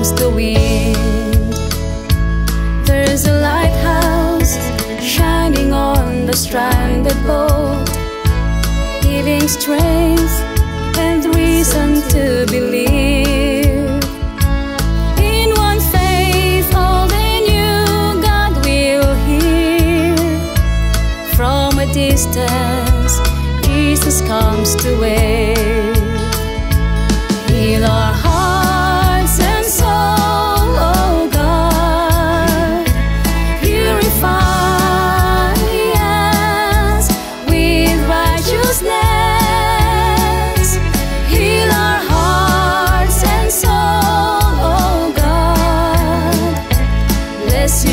comes the wind. There's a lighthouse shining on the stranded boat, giving strength and reason to believe. In one God will hear. From a distance, Jesus comes to wave.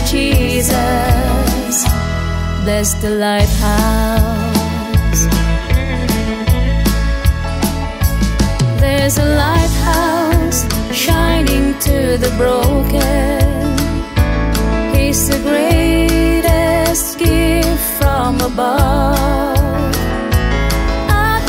Jesus. Bless the lighthouse. There's a lighthouse shining to the broken. He's the greatest gift from above. At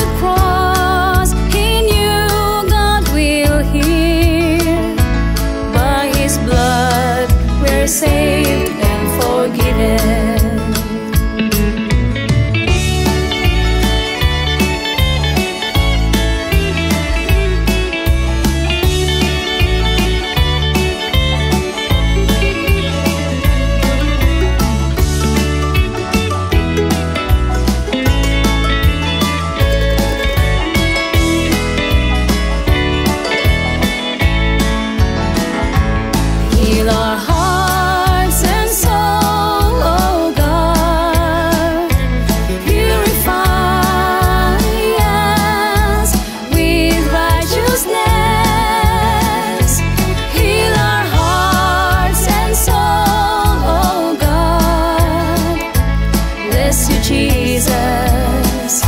Jesus.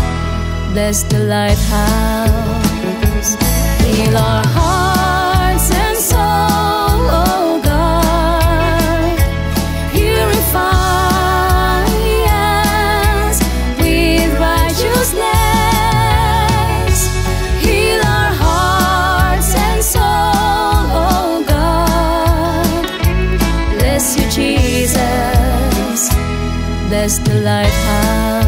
Bless the lighthouse. You, Jesus. Bless the lighthouse.